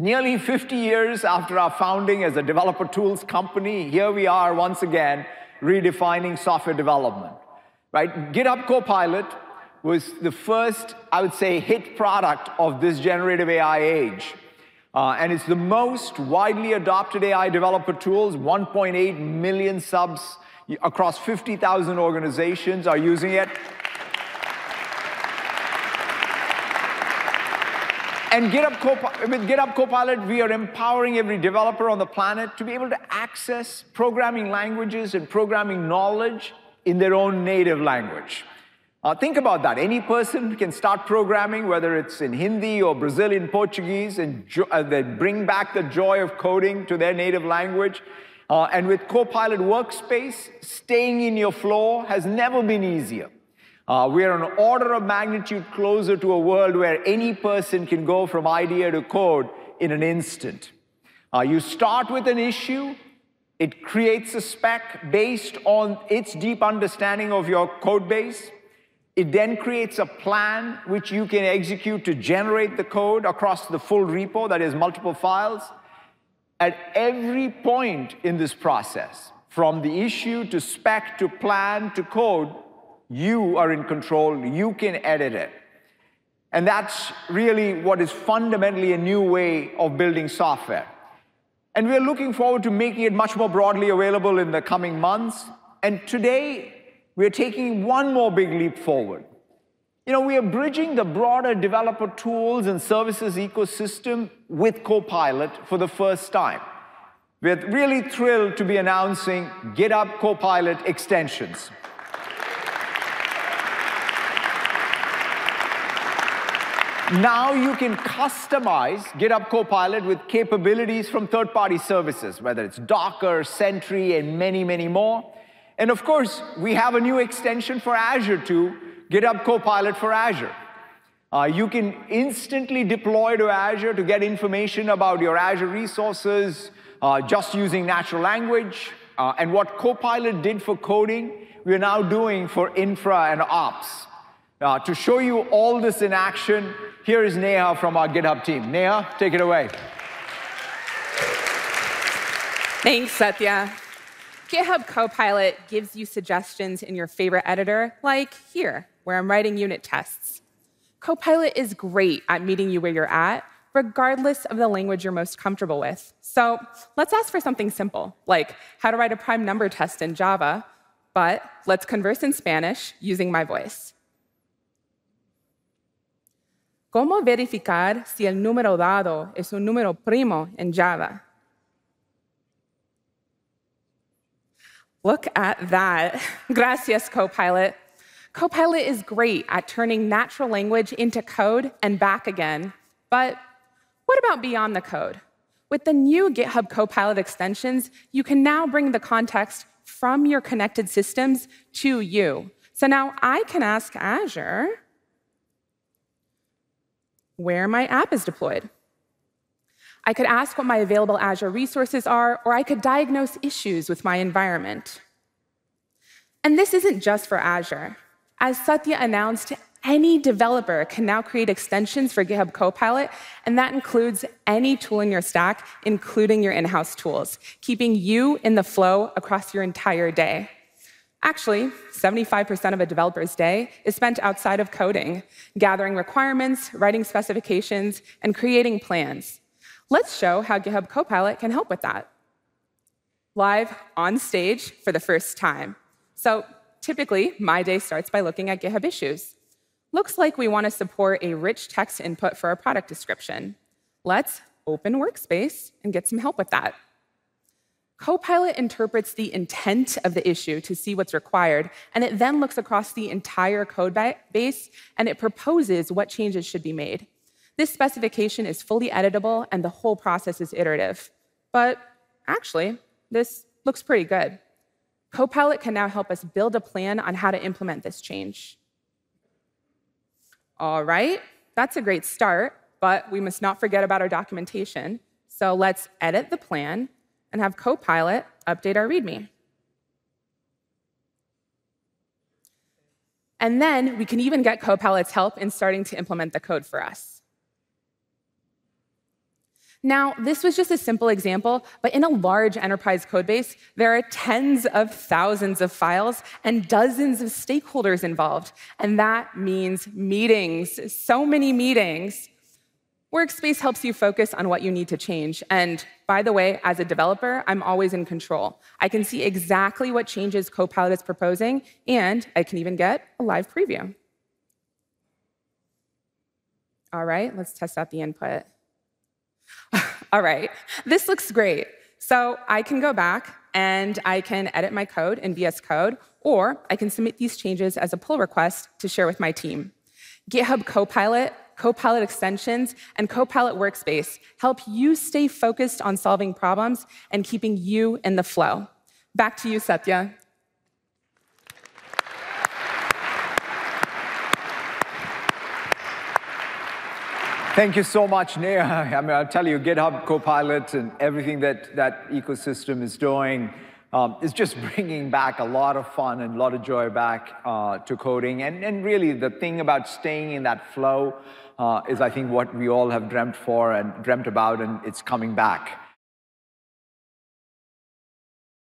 Nearly 50 years after our founding as a developer tools company, here we are once again redefining software development. Right? GitHub Copilot was the first, I would say, hit product of this generative AI age. Uh, and it's the most widely adopted AI developer tools. 1.8 million subs across 50,000 organizations are using it. And GitHub Copilot, with GitHub Copilot, we are empowering every developer on the planet to be able to access programming languages and programming knowledge in their own native language. Uh, think about that. Any person can start programming, whether it's in Hindi or Brazilian Portuguese, and uh, they bring back the joy of coding to their native language. Uh, and with Copilot Workspace, staying in your flow has never been easier. Uh, we are an order of magnitude closer to a world where any person can go from idea to code in an instant. Uh, you start with an issue, it creates a spec based on its deep understanding of your code base. It then creates a plan which you can execute to generate the code across the full repo, that is multiple files. At every point in this process, from the issue to spec to plan to code, you are in control, you can edit it. And that's really what is fundamentally a new way of building software. And we're looking forward to making it much more broadly available in the coming months. And today, we're taking one more big leap forward. You know, we are bridging the broader developer tools and services ecosystem with Copilot for the first time. We're really thrilled to be announcing GitHub Copilot extensions. Now you can customize GitHub Copilot with capabilities from third-party services, whether it's Docker, Sentry, and many, many more. And of course, we have a new extension for Azure too, GitHub Copilot for Azure. Uh, you can instantly deploy to Azure to get information about your Azure resources uh, just using natural language. Uh, and what Copilot did for coding, we're now doing for infra and ops. Uh, to show you all this in action, here is Neha from our GitHub team. Neha, take it away. Thanks, Satya. GitHub Copilot gives you suggestions in your favorite editor, like here, where I'm writing unit tests. Copilot is great at meeting you where you're at, regardless of the language you're most comfortable with. So let's ask for something simple, like how to write a prime number test in Java, but let's converse in Spanish using my voice. ¿Cómo verificar si el número dado es un número primo en Java? Look at that. Gracias, Copilot. Copilot is great at turning natural language into code and back again. But what about beyond the code? With the new GitHub Copilot extensions, you can now bring the context from your connected systems to you. So now I can ask Azure, where my app is deployed. I could ask what my available Azure resources are, or I could diagnose issues with my environment. And this isn't just for Azure. As Satya announced, any developer can now create extensions for GitHub Copilot, and that includes any tool in your stack, including your in house tools, keeping you in the flow across your entire day. Actually, 75% of a developer's day is spent outside of coding, gathering requirements, writing specifications, and creating plans. Let's show how GitHub Copilot can help with that. Live on stage for the first time. So typically, my day starts by looking at GitHub issues. Looks like we want to support a rich text input for a product description. Let's open Workspace and get some help with that. Copilot interprets the intent of the issue to see what's required, and it then looks across the entire code base and it proposes what changes should be made. This specification is fully editable and the whole process is iterative. But actually, this looks pretty good. Copilot can now help us build a plan on how to implement this change. All right, that's a great start, but we must not forget about our documentation. So let's edit the plan and have Copilot update our README. And then we can even get Copilot's help in starting to implement the code for us. Now, this was just a simple example, but in a large enterprise codebase, there are tens of thousands of files and dozens of stakeholders involved. And that means meetings, so many meetings. Workspace helps you focus on what you need to change. And by the way, as a developer, I'm always in control. I can see exactly what changes Copilot is proposing, and I can even get a live preview. All right, let's test out the input. All right, this looks great. So I can go back and I can edit my code in VS Code, or I can submit these changes as a pull request to share with my team. GitHub Copilot, Copilot extensions, and Copilot Workspace help you stay focused on solving problems and keeping you in the flow. Back to you, Satya. Thank you so much, Neha. I mean, I'll tell you, GitHub Copilot and everything that that ecosystem is doing um, is just bringing back a lot of fun and a lot of joy back uh, to coding. And, and really, the thing about staying in that flow uh, is, I think, what we all have dreamt for and dreamt about, and it's coming back.